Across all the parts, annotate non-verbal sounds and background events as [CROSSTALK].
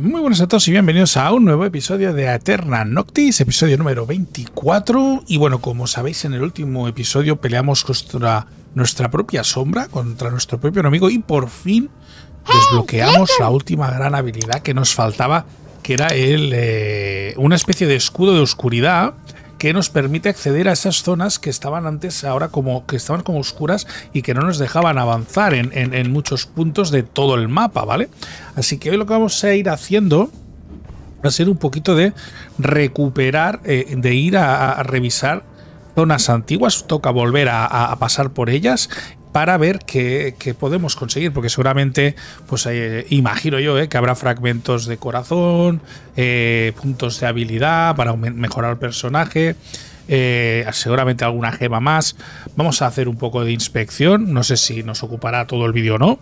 Muy buenos a todos y bienvenidos a un nuevo episodio de Eterna Noctis, episodio número 24. Y bueno, como sabéis, en el último episodio peleamos contra nuestra propia sombra, contra nuestro propio enemigo y por fin desbloqueamos la última gran habilidad que nos faltaba, que era el, eh, una especie de escudo de oscuridad que nos permite acceder a esas zonas que estaban antes ahora como que estaban como oscuras y que no nos dejaban avanzar en, muchos puntos de todo el mapa, ¿vale? Así que hoy lo que vamos a ir haciendo va a ser un poquito de recuperar, eh, de ir a, revisar zonas antiguas, toca volver a, pasar por ellas para ver qué, podemos conseguir, porque seguramente, pues eh, imagino yo, eh, que habrá fragmentos de corazón, eh, puntos de habilidad para mejorar el personaje, seguramente alguna gema más. Vamos a hacer un poco de inspección, no sé si nos ocupará todo el vídeo o no,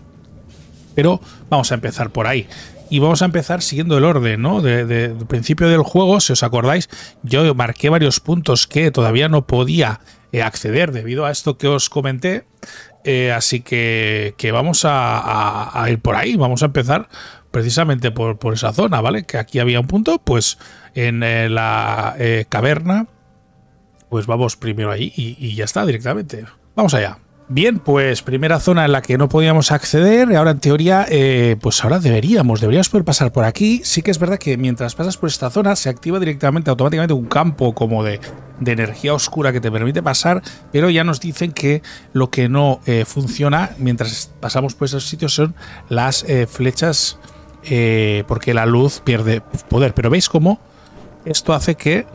pero vamos a empezar por ahí. Y vamos a empezar siguiendo el orden, ¿no? Del principio del juego, si os acordáis, yo marqué varios puntos que todavía no podía acceder debido a esto que os comenté. Eh, así que, vamos a, ir por ahí, vamos a empezar precisamente por, esa zona, ¿vale? Que aquí había un punto, pues en eh, la eh, caverna, pues vamos primero ahí y ya está directamente. Vamos allá. Bien, pues primera zona en la que no podíamos acceder, ahora en teoría, eh, pues ahora deberíamos, deberíamos poder pasar por aquí. Sí que es verdad que mientras pasas por esta zona se activa directamente, automáticamente un campo como de, energía oscura que te permite pasar, pero ya nos dicen que lo que no eh, funciona mientras pasamos por esos sitios son las eh, flechas, porque la luz pierde poder. Pero veis cómo esto hace que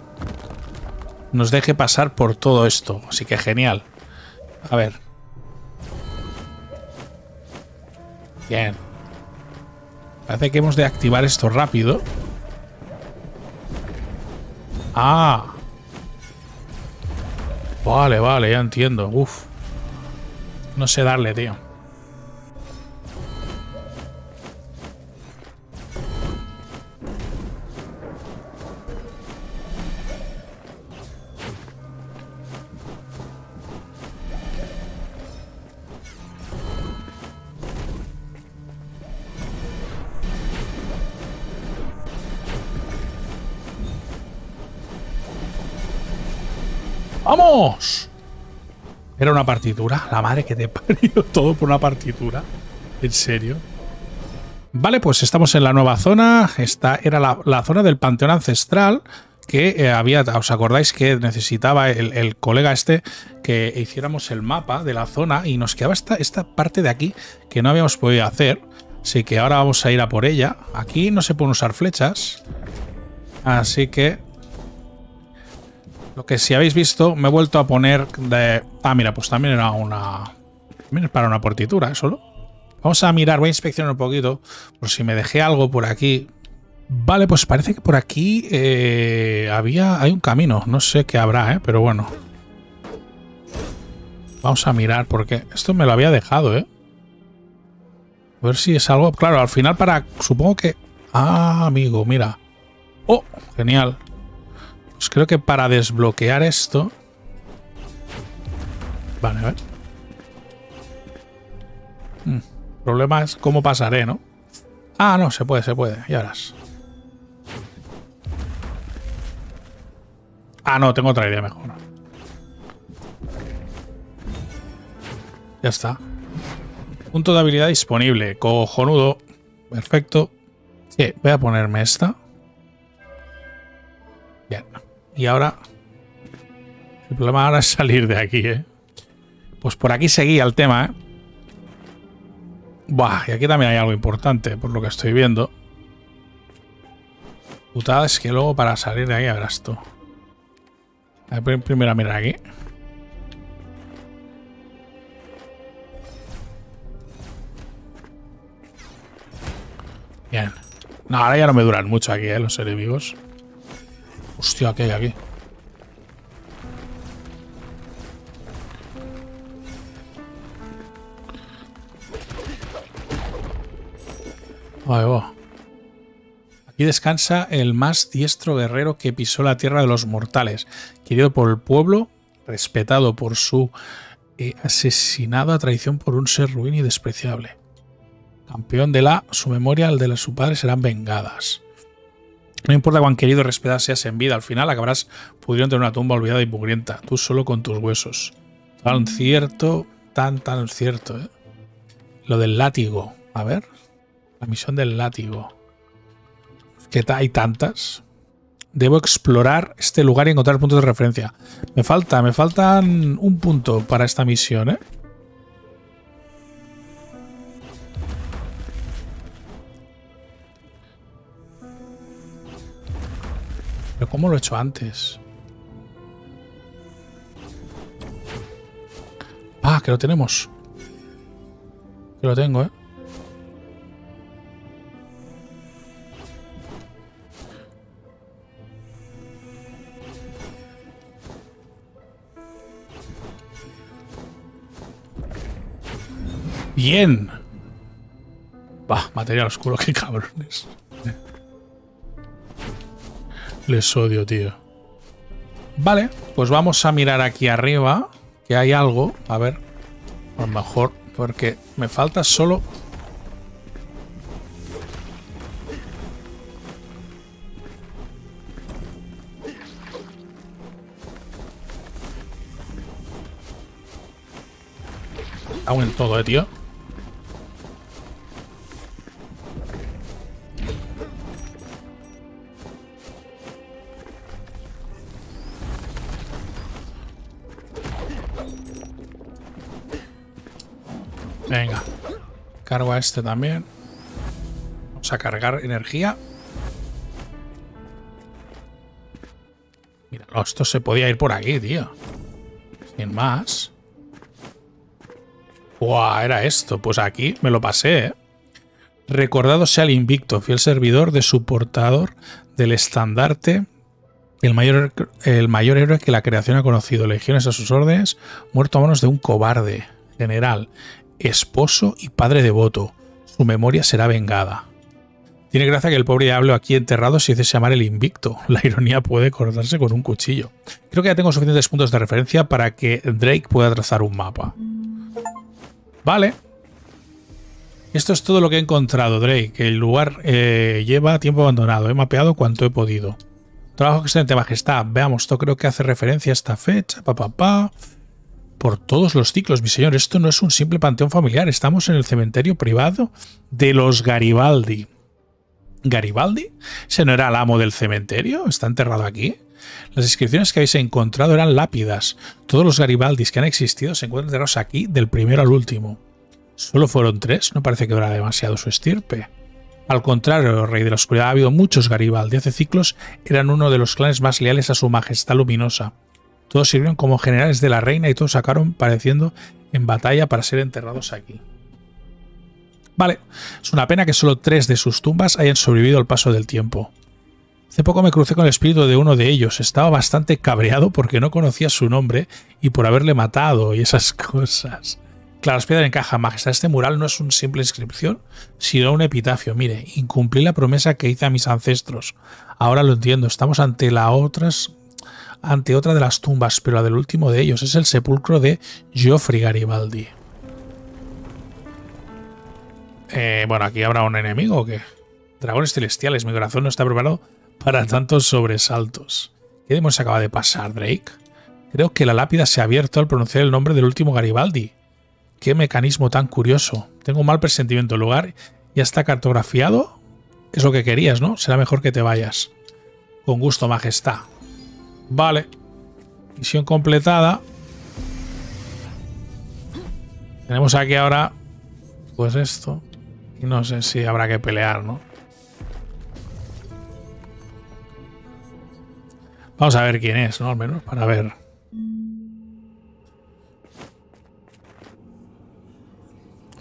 nos deje pasar por todo esto, así que genial. A ver, Bien. Parece que hemos de activar esto rápido. Ah. Vale, vale, ya entiendo. Uf. No sé darle, tío. ¡Vamos! Era una partitura. La madre que te [LAUGHS] parió todo por una partitura. ¿En serio? Vale, pues estamos en la nueva zona. Esta era la, zona del panteón ancestral que eh, había, ¿os acordáis que necesitaba el, colega este que hiciéramos el mapa de la zona y nos quedaba esta, esta parte de aquí que no habíamos podido hacer? Así que ahora vamos a ir a por ella. Aquí no se pueden usar flechas. Así que lo que si habéis visto, me he vuelto a poner de... Ah, mira, pues también era una... También es para una portitura, solo. Vamos a mirar, voy a inspeccionar un poquito, por si me dejé algo por aquí. Vale, pues parece que por aquí eh, había... Hay un camino, no sé qué habrá, ¿eh? Pero bueno. Vamos a mirar, porque esto me lo había dejado, ¿eh? A ver si es algo... Claro, al final para... Supongo que... Ah, amigo, mira. Oh, genial. Pues creo que para desbloquear esto... Vale, a ver. Hmm, el problema es cómo pasaré, ¿no? Ah, no, se puede, se puede. Ya verás. Ah, no, tengo otra idea mejor. Ya está. Punto de habilidad disponible. Cojonudo. Perfecto. Sí, voy a ponerme esta. Bien. Y ahora... El problema ahora es salir de aquí, ¿eh? Pues por aquí seguía el tema, ¿eh? Buah, y aquí también hay algo importante, por lo que estoy viendo. Putada es que luego para salir de ahí verás tú. A ver, primero mirar aquí. Bien. No, ahora ya no me duran mucho aquí, ¿eh? Los enemigos. Hostia, ¿qué hay aquí? Va. Aquí descansa el más diestro guerrero que pisó la tierra de los mortales, querido por el pueblo, respetado por su eh, asesinado a traición por un ser ruin y despreciable. Campeón de la, su memoria, el de la, su padre serán vengadas. No importa cuán querido y seas en vida, al final acabarás pudiendo en una tumba olvidada y mugrienta, tú solo con tus huesos. Tan cierto, tan, tan cierto, ¿eh? Lo del látigo. A ver. La misión del látigo. Que hay tantas. Debo explorar este lugar y encontrar puntos de referencia. Me falta, me faltan un punto para esta misión, ¿eh? Pero ¿cómo lo he hecho antes? Ah, que lo tenemos. Que lo tengo, ¿eh? Bien. Bah, material oscuro, [LAUGHS] qué cabrones. Les odio, tío. Vale, pues vamos a mirar aquí arriba, que hay algo. A ver, a lo mejor, porque me falta solo... Aún en todo, eh, tío. Cargo a este también. Vamos a cargar energía. Mira, esto se podía ir por aquí, tío. Sin más. Buah, era esto. Pues aquí me lo pasé, ¿eh? Recordado sea el invicto, fiel servidor de su portador del estandarte, el mayor, el mayor héroe que la creación ha conocido. Legiones a sus órdenes, muerto a manos de un cobarde. General, esposo y padre devoto. Su memoria será vengada. Tiene gracia que el pobre diablo aquí enterrado se hiciese llamar el invicto. [LAUGHS] La ironía puede cortarse con un cuchillo. Creo que ya tengo suficientes puntos de referencia para que Drake pueda trazar un mapa. Vale. Esto es todo lo que he encontrado, Drake. El lugar eh, lleva tiempo abandonado. He mapeado cuanto he podido. Trabajo excelente, majestad. Veamos, esto creo que hace referencia a esta fecha. Pa por todos los ciclos, mi señor. Esto no es un simple panteón familiar. Estamos en el cementerio privado de los Garibaldi. ¿Garibaldi? ¿Se no era el amo del cementerio? ¿Está enterrado aquí? Las inscripciones que habéis encontrado eran lápidas. Todos los Garibaldis que han existido se encuentran enterrados aquí, del primero al último. Solo fueron tres, no parece que dura demasiado su estirpe. Al contrario, rey de la oscuridad, ha habido muchos Garibaldi. Hace ciclos eran uno de los clanes más leales a su majestad luminosa. Todos sirvieron como generales de la reina y todos sacaron pareciendo en batalla para ser enterrados aquí. Vale, es una pena que solo tres de sus tumbas hayan sobrevivido al paso del tiempo. Hace poco me crucé con el espíritu de uno de ellos. Estaba bastante cabreado porque no conocía su nombre y por haberle matado y esas [LAUGHS] cosas. Claro, las piedras encajan, majestad. Este mural no es una simple inscripción, sino un epitafio. Mire, incumplí la promesa que hice a mis ancestros. Ahora lo entiendo. Estamos ante la otras ante otra de las tumbas, pero la del último de ellos es el sepulcro de Geoffrey Garibaldi. Eh, bueno, aquí habrá un enemigo o qué? Dragones celestiales, mi corazón no está preparado para tantos sobresaltos. ¿Qué demonios acaba de pasar, Drake? Creo que la lápida se ha abierto al pronunciar el nombre del último Garibaldi. Qué mecanismo tan curioso. Tengo un mal presentimiento. El lugar ya está cartografiado. Es lo que querías, ¿no? Será mejor que te vayas. Con gusto, majestad. Vale. Misión completada. Tenemos aquí ahora, pues esto. Y no sé si habrá que pelear, ¿no? Vamos a ver quién es, ¿no? Al menos para ver.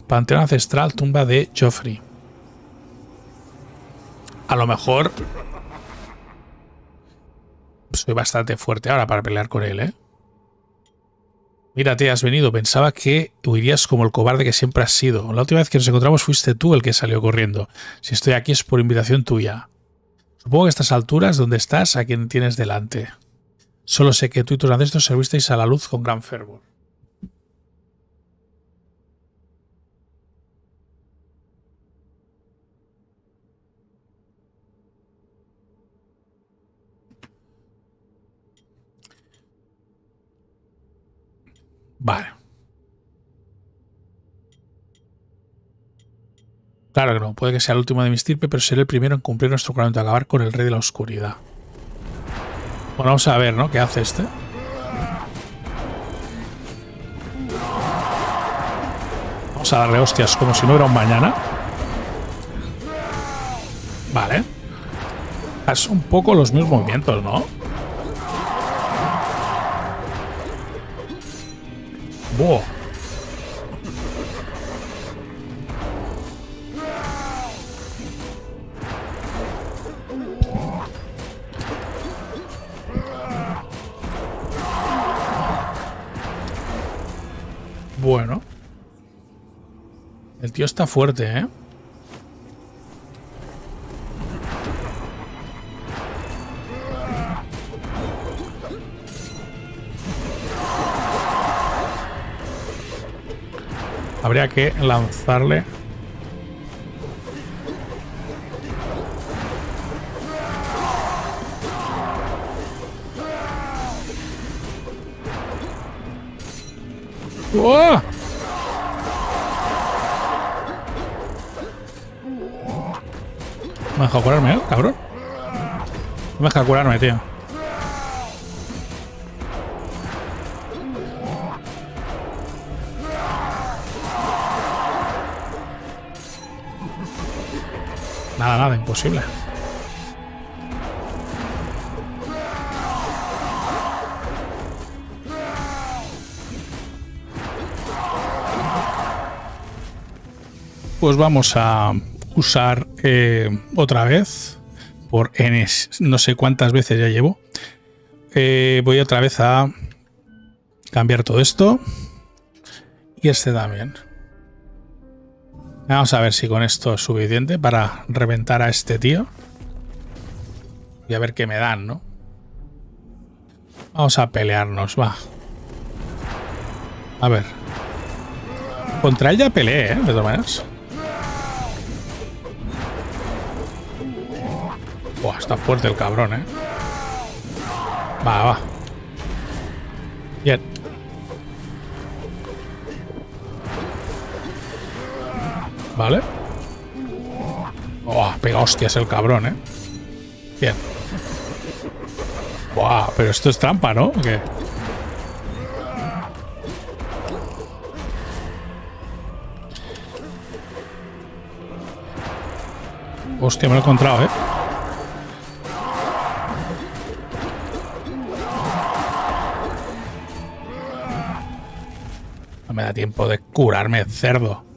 Panteón ancestral, tumba de Joffrey. A lo mejor soy bastante fuerte ahora para pelear con él, ¿eh? Mírate, has venido. Pensaba que huirías como el cobarde que siempre has sido. La última vez que nos encontramos fuiste tú el que salió corriendo. Si estoy aquí es por invitación tuya. Supongo que a estas alturas, donde estás, a quien tienes delante. Solo sé que tú y tus ancestros servisteis a la luz con gran fervor. Vale. Claro que no, puede que sea el último de mi estirpe, pero seré el primero en cumplir nuestro juramento de acabar con el rey de la oscuridad. Bueno, vamos a ver, ¿no? ¿Qué hace este? Vamos a darle hostias como si no hubiera un mañana. Vale. Es un poco los mismos movimientos, ¿no? Bueno. El tío está fuerte, ¿eh? Habría que lanzarle... ¡Oh! Me deja curarme, ¿eh? Cabrón. Me deja curarme, tío. Nada, nada, imposible. Pues vamos a usar eh, otra vez por N, no sé cuántas veces ya llevo. Eh, voy otra vez a cambiar todo esto y este también. Vamos a ver si con esto es suficiente para reventar a este tío. Y a ver qué me dan, ¿no? Vamos a pelearnos, va. A ver. Contra él ya peleé, ¿eh? De todas maneras. Buah, está fuerte el cabrón, ¿eh? Va, va. Bien. Vale. Oh, pega hostias el cabrón, ¿eh? Bien. Buah, pero esto es trampa, ¿no? ¿Qué? Hostia, me lo he encontrado, ¿eh? No me da tiempo de curarme, cerdo.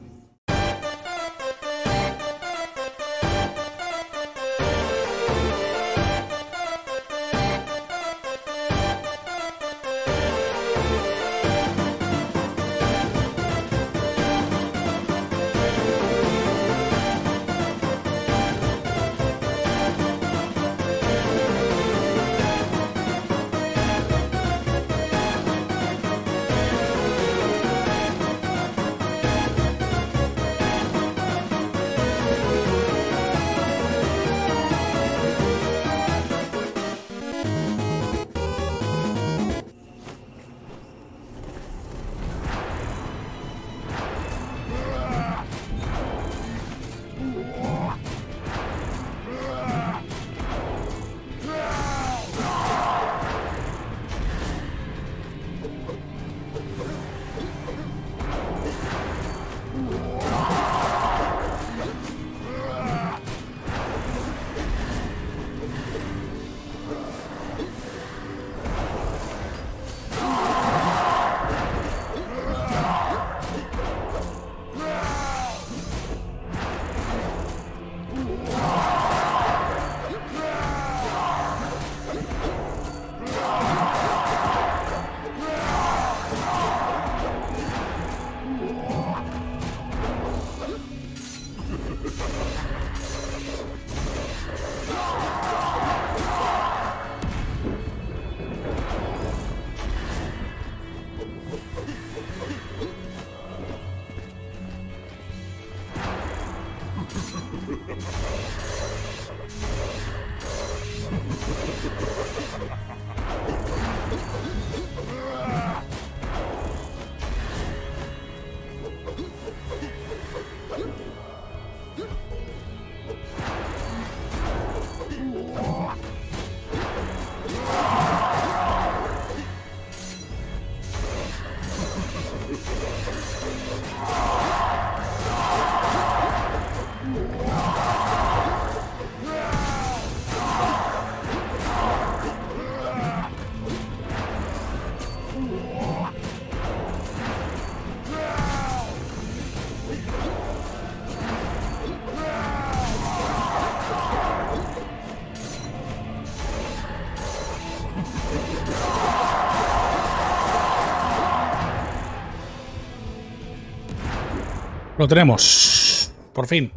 Lo tenemos. Por fin.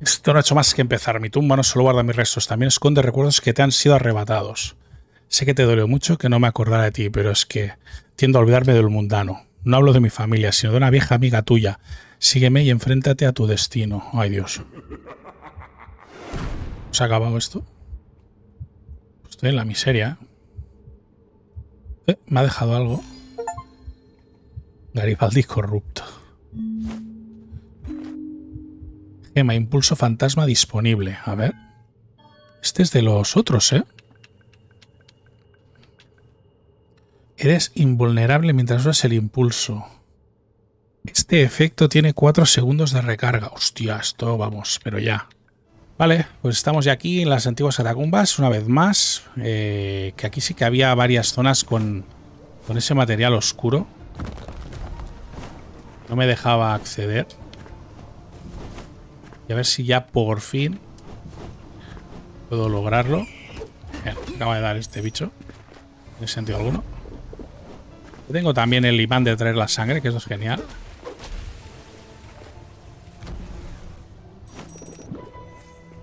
Esto no ha hecho más que empezar. Mi tumba no solo guarda mis restos, también esconde recuerdos que te han sido arrebatados. Sé que te duele mucho que no me acordara de ti, pero es que tiendo a olvidarme del mundano. No hablo de mi familia, sino de una vieja amiga tuya. Sígueme y enfréntate a tu destino. Ay Dios. ¿Se ha acabado esto? Estoy en la miseria. Eh, me ha dejado algo. Garibaldi corrupto. Gema, impulso fantasma disponible. A ver. Este es de los otros, ¿eh? Eres invulnerable mientras usas el impulso. Este efecto tiene 4 segundos de recarga. Hostia, esto vamos, pero ya. Vale, pues estamos ya aquí en las antiguas catacumbas, una vez más. Eh, que aquí sí que había varias zonas con, con ese material oscuro. No me dejaba acceder. Y a ver si ya por fin puedo lograrlo. acaba de dar este bicho. ¿Tiene sentido alguno? Tengo también el imán de traer la sangre, que eso es genial.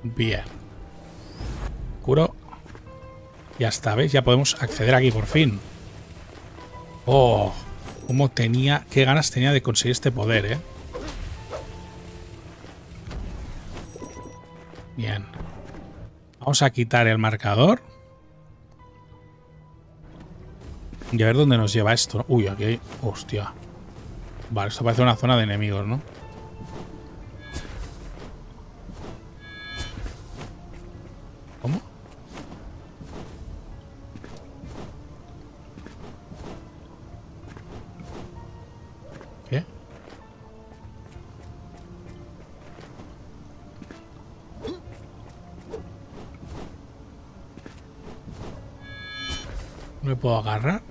Bien. Curo. Ya está, ¿veis? Ya podemos acceder aquí por fin. Oh, cómo tenía, qué ganas tenía de conseguir este poder, ¿eh? Bien. Vamos a quitar el marcador. Y a ver dónde nos lleva esto. Uy, aquí hay... Hostia. Vale, esto parece una zona de enemigos, ¿no? ¿No me puedo agarrar?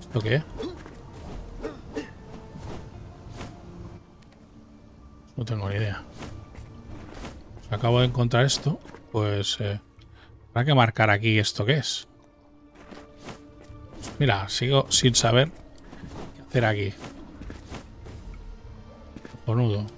¿Esto qué? No tengo ni idea. acabo de encontrar esto, pues eh, habrá que marcar aquí esto que es. Mira, sigo sin saber qué hacer aquí. Conudo.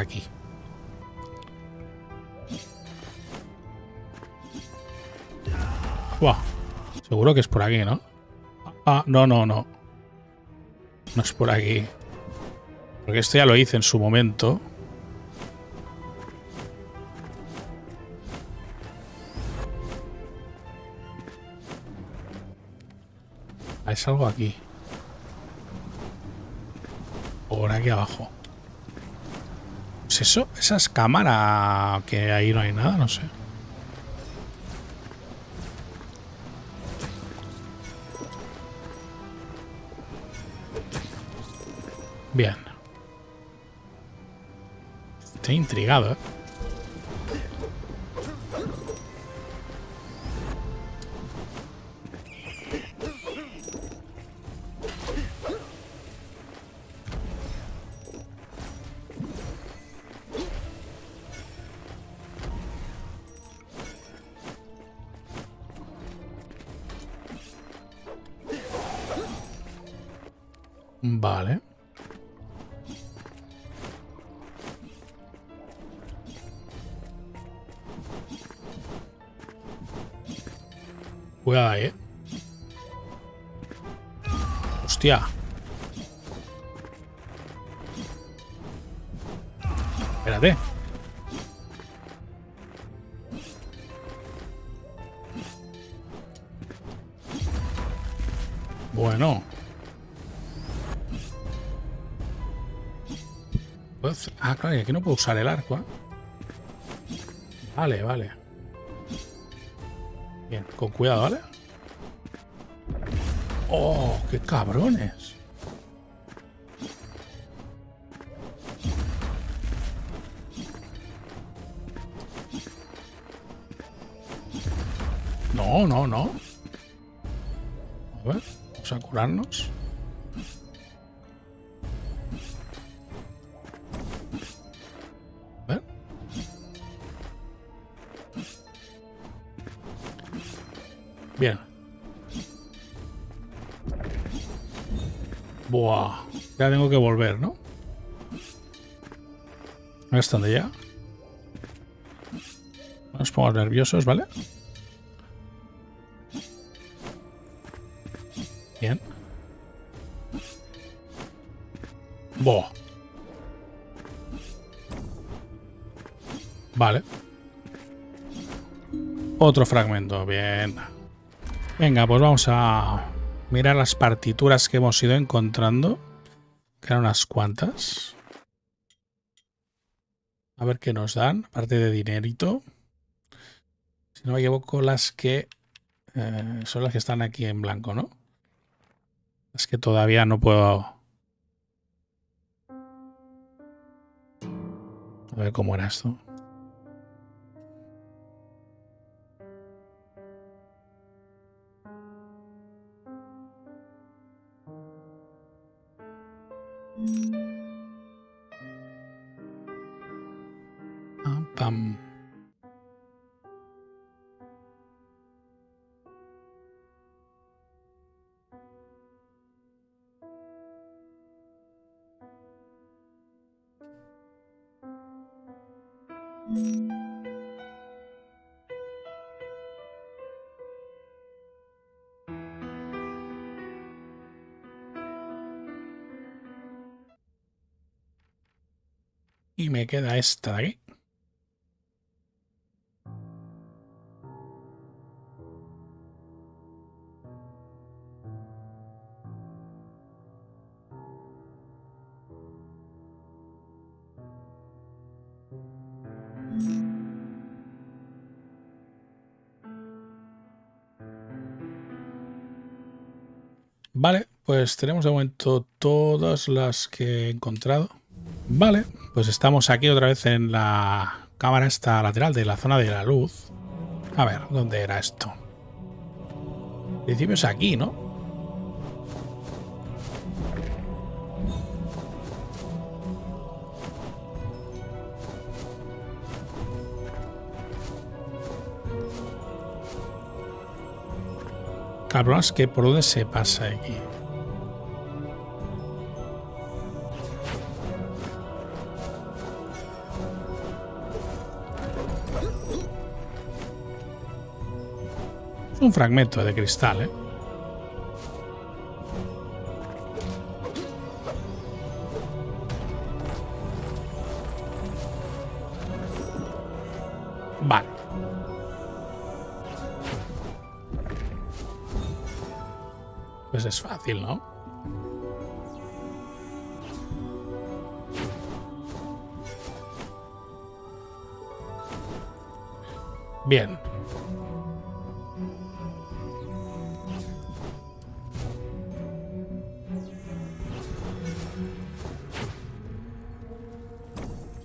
Aquí. Seguro que es por aquí, ¿no? Ah, no, no, no. No es por aquí. Porque esto ya lo hice en su momento. Ah, es algo aquí. Por aquí abajo. ¿Es eso? ¿Esa es cámara? Que ahí no hay nada, no sé. Bien. Estoy intrigado, ¿eh? Hostia. Espérate. Bueno. Ah, claro, y aquí no puedo usar el arco. ¿eh? Vale, vale. Bien, con cuidado, ¿vale? ¡Oh, qué cabrones! No, no, no. A ver, vamos a curarnos. Buah. Ya tengo que volver, ¿no? ¿Hasta dónde ya? Nos pongo nerviosos, ¿vale? Bien. Bo. Vale. Otro fragmento, bien. Venga, pues vamos a mirar las partituras que hemos ido encontrando. Que eran unas cuantas. A ver qué nos dan, aparte de dinerito. Si no me equivoco, las que eh, son las que están aquí en blanco, ¿no? Es que todavía no puedo... A ver cómo era esto. Me queda esta de aquí. Vale, pues tenemos de momento todas las que he encontrado. Vale, pues estamos aquí otra vez en la cámara esta lateral de la zona de la luz. A ver, ¿dónde era esto? En principio es aquí, ¿no? Cabrón, es que por dónde se pasa aquí. Un fragmento de cristal, ¿eh? Vale. Pues es fácil, ¿no?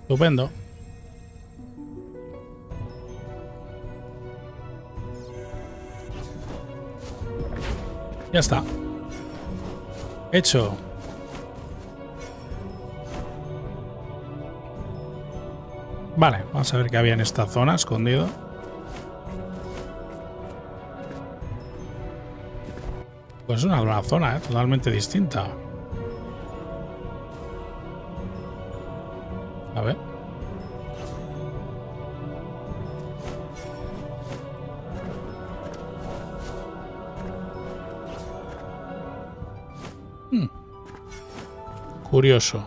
Estupendo. Ya está. Hecho. Vale, vamos a ver qué había en esta zona escondido. Pues es una nueva zona, ¿eh? totalmente distinta. Curioso.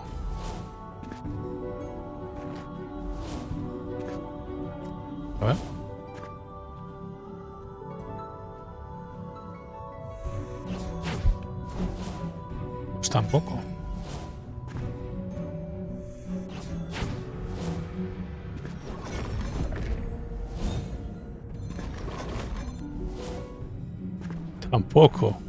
A ver. Pues tampoco. Tampoco.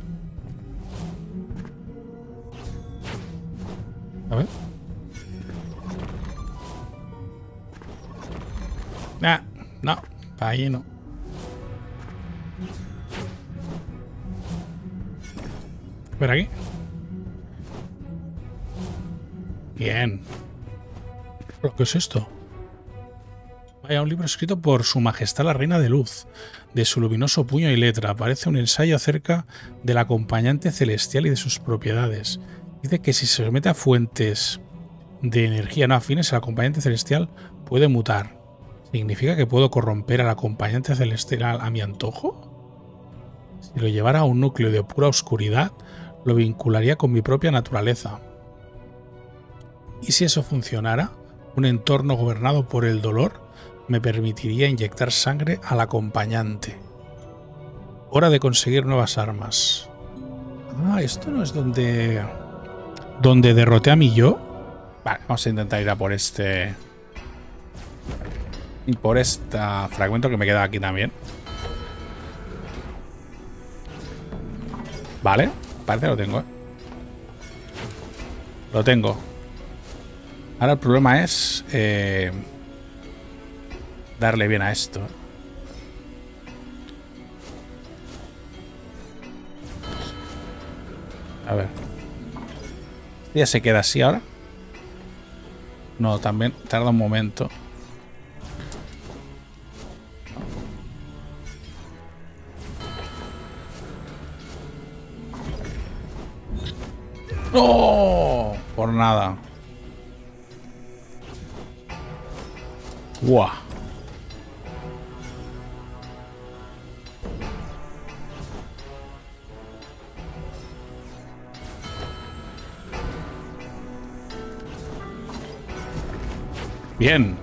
Ah, no, para no. ¿Por aquí? Bien. ¿Pero ¿Qué es esto? Vaya, un libro escrito por Su Majestad la Reina de Luz, de su luminoso puño y letra. Parece un ensayo acerca del acompañante celestial y de sus propiedades. Dice que si se somete a fuentes de energía no afines, el acompañante celestial puede mutar. ¿Significa que puedo corromper al acompañante celestial a mi antojo? Si lo llevara a un núcleo de pura oscuridad, lo vincularía con mi propia naturaleza. ¿Y si eso funcionara? Un entorno gobernado por el dolor me permitiría inyectar sangre al acompañante. Hora de conseguir nuevas armas. Ah, esto no es donde... Donde derroté a mi yo. Vale, vamos a intentar ir a por este... Por este fragmento que me queda aquí también. Vale, parece que lo tengo. ¿eh? Lo tengo. Ahora el problema es eh, darle bien a esto. A ver. Ya se queda así ahora. No, también tarda un momento. Nada. ¡Guau! Bien.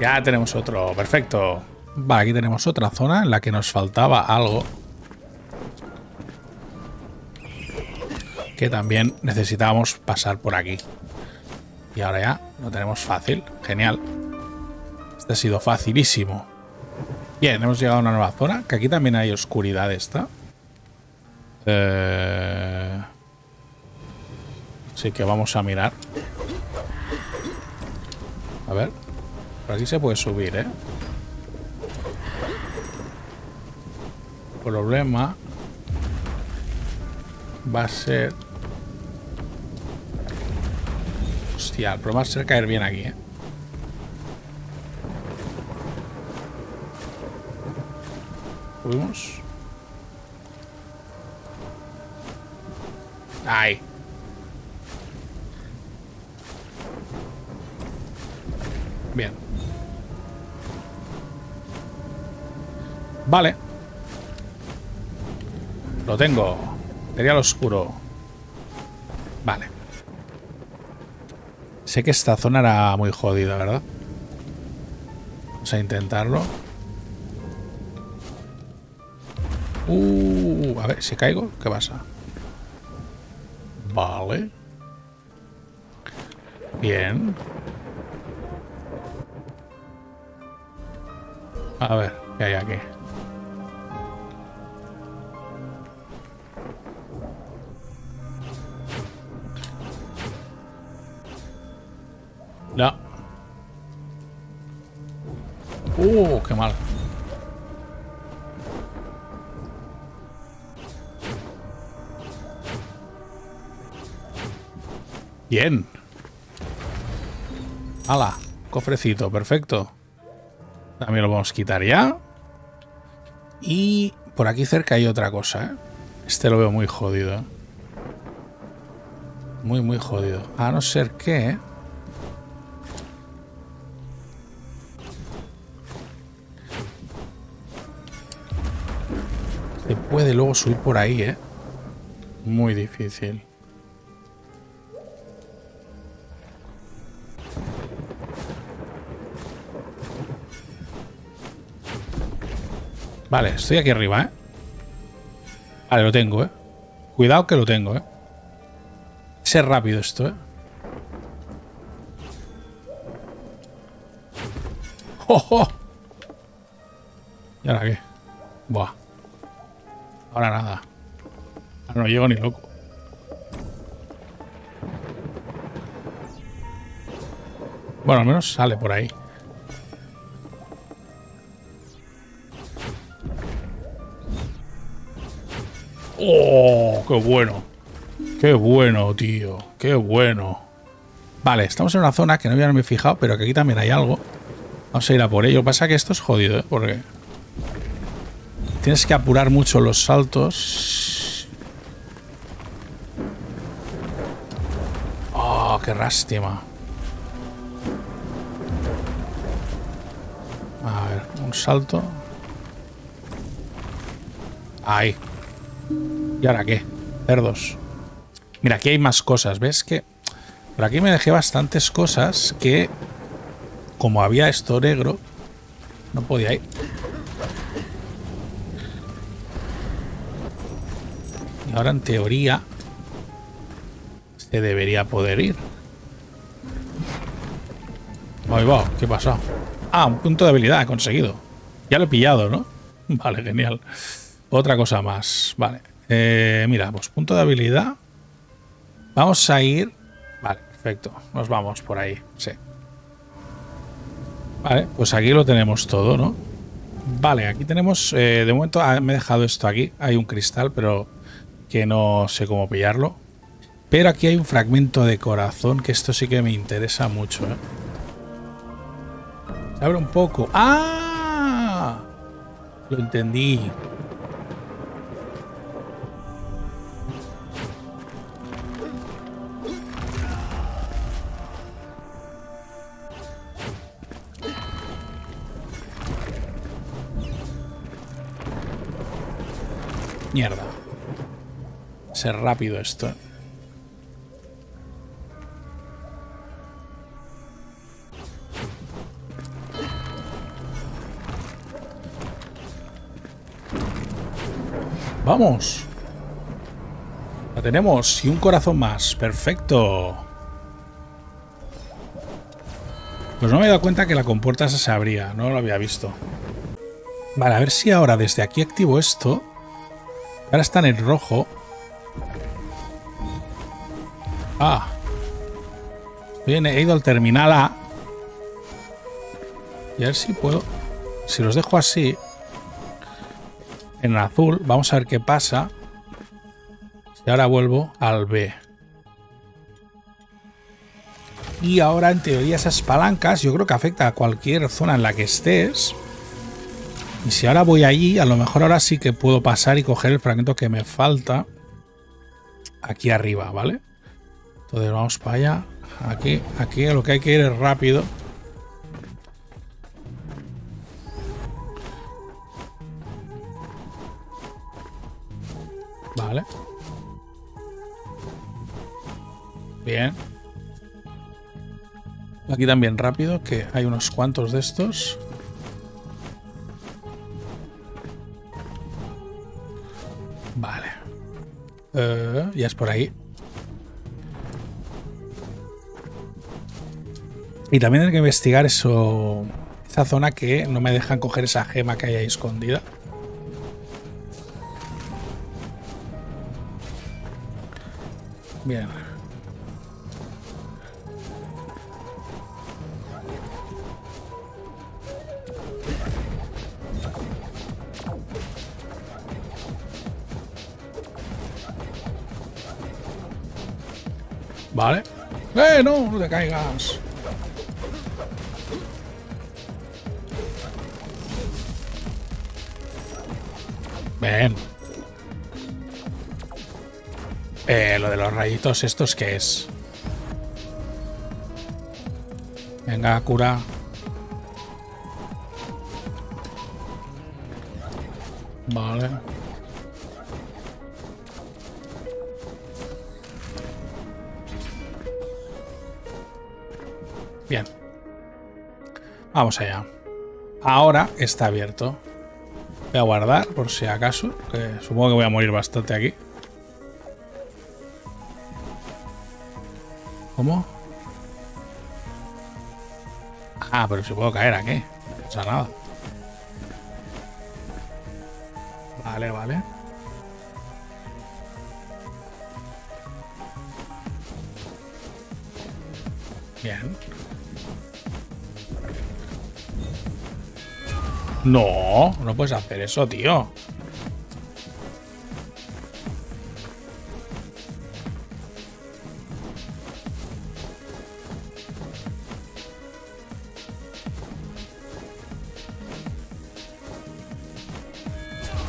Ya tenemos otro. Perfecto. Vale, aquí tenemos otra zona en la que nos faltaba algo. Que también necesitábamos pasar por aquí. Y ahora ya lo tenemos fácil. Genial. Este ha sido facilísimo. Bien, hemos llegado a una nueva zona. Que aquí también hay oscuridad esta. Eh... Así que vamos a mirar. A ver. Por aquí se puede subir, ¿eh? Problema va a ser... Hostia, el problema ser caer bien aquí, ¿eh? Subimos. ¡Ay! Bien. Vale. Lo tengo. Sería oscuro. Vale. Sé que esta zona era muy jodida, ¿verdad? Vamos a intentarlo. Uh, a ver, si caigo, ¿qué pasa? Vale. Bien. A ver, ¿qué hay aquí? Uh, qué mal. Bien. ¡Hala! Cofrecito, perfecto. También lo vamos a quitar ya. Y por aquí cerca hay otra cosa, ¿eh? Este lo veo muy jodido. ¿eh? Muy, muy jodido. A no ser que... puede luego subir por ahí, ¿eh? Muy difícil. Vale, estoy aquí arriba, ¿eh? Vale, lo tengo, ¿eh? Cuidado que lo tengo, ¿eh? Ser rápido esto, ¿eh? ¡Oh, y ahora qué? Buah. Ahora nada. Ahora no llego ni loco. Bueno, al menos sale por ahí. ¡Oh! ¡Qué bueno! ¡Qué bueno, tío! ¡Qué bueno! Vale, estamos en una zona que no había me he fijado, pero que aquí también hay algo. Vamos a ir a por ello. Pasa que esto es jodido, ¿eh? Porque tienes que apurar mucho los saltos. ¡Oh, qué lástima! A ver, un salto. Ahí. ¿Y ahora qué? Cerdos. Mira, aquí hay más cosas. ¿Ves que...? Por aquí me dejé bastantes cosas que... Como había esto negro... No podía ir. Ahora en teoría... Se debería poder ir. Ahí va, ¿qué pasa? Ah, un punto de habilidad he conseguido. Ya lo he pillado, ¿no? [LAUGHS] Vale, genial. Otra cosa más. Vale. Eh, mira, pues punto de habilidad. Vamos a ir... Vale, perfecto. Nos vamos por ahí. Sí. Vale, pues aquí lo tenemos todo, ¿no? Vale, aquí tenemos... Eh, de momento ah, me he dejado esto aquí. Hay un cristal, pero que no sé cómo pillarlo. Pero aquí hay un fragmento de corazón, que esto sí que me interesa mucho, ¿eh? Se abre un poco. ¡Ah! Lo entendí. Mierda. Rápido esto. Vamos. La tenemos. Y un corazón más. Perfecto. Pues no me he dado cuenta que la compuerta se abría. No lo había visto. Vale, a ver si ahora desde aquí activo esto. Ahora está en el rojo. Bien, he ido al terminal A. Y a ver si puedo... Si los dejo así... En azul, vamos a ver qué pasa. Y ahora vuelvo al B. Y ahora, en teoría, esas palancas yo creo que afecta a cualquier zona en la que estés. Y si ahora voy allí, a lo mejor ahora sí que puedo pasar y coger el fragmento que me falta aquí arriba, ¿vale? Entonces vamos para allá. Aquí, aquí lo que hay que ir es rápido. Vale. Bien. Aquí también rápido, que hay unos cuantos de estos. Vale. Eh, ya es por ahí. Y también hay que investigar eso. Esa zona que no me dejan coger esa gema que hay ahí escondida. Bien. Vale. ¡Eh, no! No te caigas. Eh, lo de los rayitos estos, ¿qué es? Venga, cura. Vale. Bien. Vamos allá. Ahora está abierto. Voy a guardar por si acaso. Que supongo que voy a morir bastante aquí. ¿Cómo? Ah, pero si puedo caer aquí. No pasa nada. Vale, vale. No, no puedes hacer eso, tío.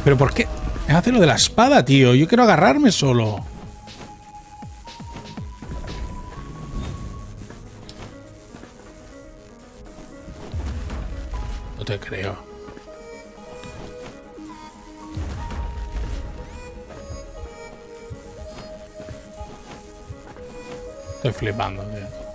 ¿Pero por qué? Hace lo de la espada, tío. Yo quiero agarrarme solo. Estoy flipando, tío. Madre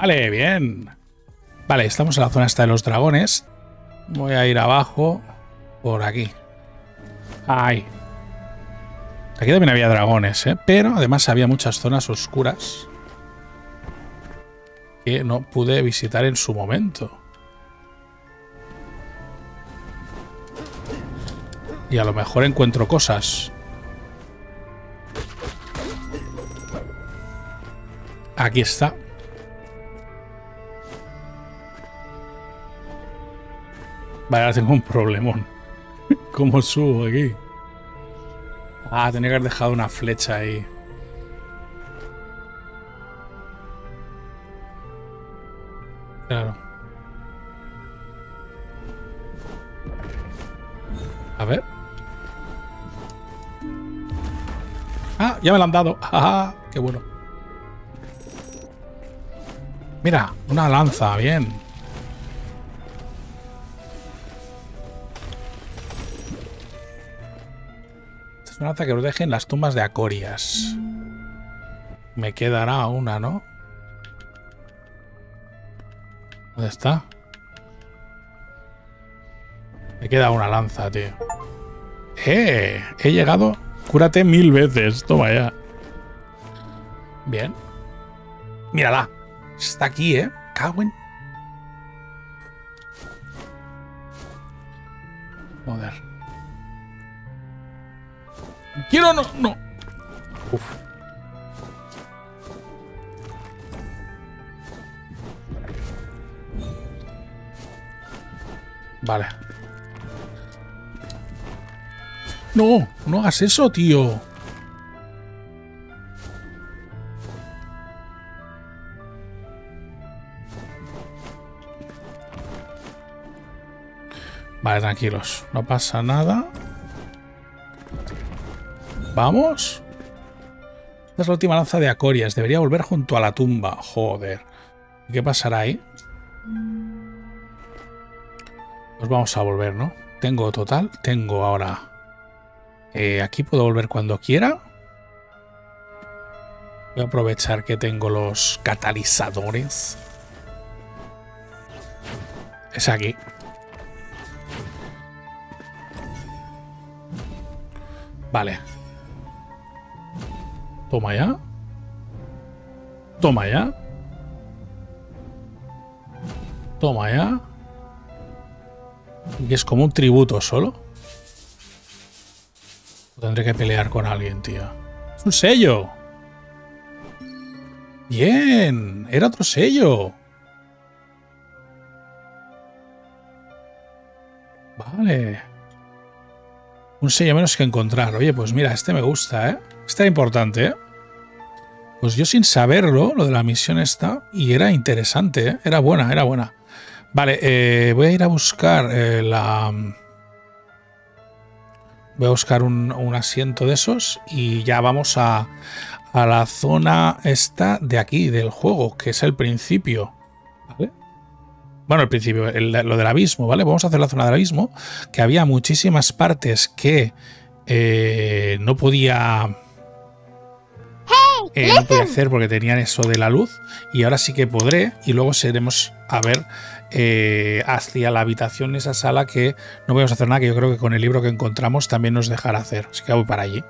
Vale, bien. Vale, estamos en la zona esta de los dragones. Voy a ir abajo. Por aquí. Ahí. Aquí también había dragones, ¿eh? Pero además había muchas zonas oscuras. Que no pude visitar en su momento. Y a lo mejor encuentro cosas. Aquí está. Vale, ahora tengo un problemón. [LAUGHS] ¿Cómo subo aquí? Ah, tenía que haber dejado una flecha ahí. Claro. A ver. Ah, ya me la han dado. [LAUGHS] Ah, qué bueno. Mira, una lanza, bien. Esta es una lanza que os deje en las tumbas de Acorias. Me quedará una, ¿no? ¿Dónde está? Me queda una lanza, tío. ¡Eh! He llegado. Cúrate mil veces. Toma ya. Bien. Mírala. Está aquí, ¿eh? Cagüen. Joder. Quiero no, no. Uf. Vale. No, no hagas eso, tío. Vale, tranquilos. No pasa nada. Vamos. Esta es la última lanza de Acorias. Debería volver junto a la tumba. Joder. ¿Y qué pasará ahí? Pues vamos a volver, ¿no? Tengo total. Tengo ahora... Eh, aquí puedo volver cuando quiera. Voy a aprovechar que tengo los catalizadores. Es aquí. Vale. Toma ya. Toma ya. Toma ya. Y es como un tributo solo. Tendré que pelear con alguien, tío. Es un sello. Bien. Era otro sello. Vale. Un sello menos que encontrar. Oye, pues mira, este me gusta, ¿eh? Era importante, ¿eh? Pues yo sin saberlo, lo de la misión está, y era interesante, ¿eh? Era buena, era buena. Vale, eh, voy a ir a buscar eh, la... Voy a buscar un, un, asiento de esos y ya vamos a, a la zona esta de aquí, del juego, que es el principio. Bueno, el principio, el, lo del abismo, ¿vale? Vamos a hacer la zona del abismo, que había muchísimas partes que eh, no podía... eh, no podía hacer porque tenían eso de la luz y ahora sí que podré y luego seremos a ver eh, hacia la habitación, esa sala que no podemos hacer nada, que yo creo que con el libro que encontramos también nos dejará hacer. Así que voy para allí.